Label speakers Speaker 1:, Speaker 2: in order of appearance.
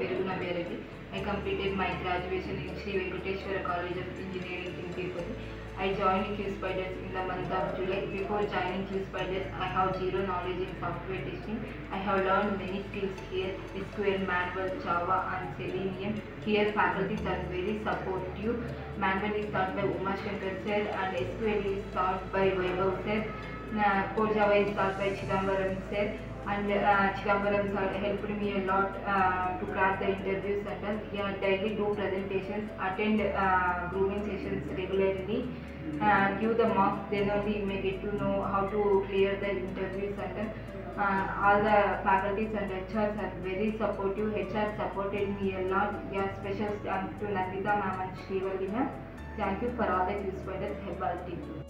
Speaker 1: I completed my graduation in Sri Venkateswara College of Engineering in Tirupati. I joined Q Spiders in the month of July. Before joining Q Spiders, I have zero knowledge in software testing. I have learned many skills here, SQL, Manual, Java and Selenium. Here faculties are very supportive. Manual is taught by Uma Shankar sir and SQL is taught by Vaibhav sir. Uh, Java is taught by Chidambaram sir and uh, Chidambaram sir helped me a lot uh, to crack the interviews and all. Yeah, daily do presentations, attend uh, grooming sessions regularly, uh, give the marks, then only you may get to know how to clear the interviews and all. Uh, all the faculties and HRs are very supportive. HR supported me a lot. Yeah, special thanks to Nandita ma'am and Srivalli ma'am. Thank you for all the use for the herbal team.